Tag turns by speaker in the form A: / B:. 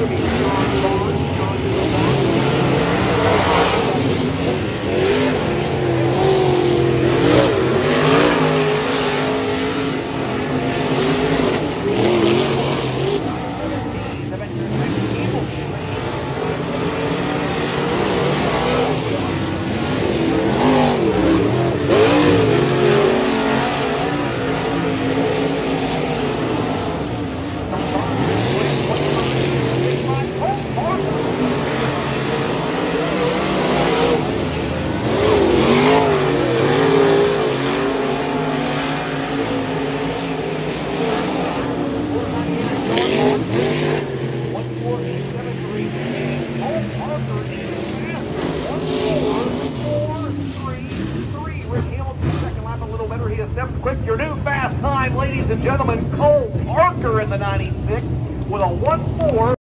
A: to be Quick, your new fast time, ladies and gentlemen, Cole Parker in the 96 with a 1-4.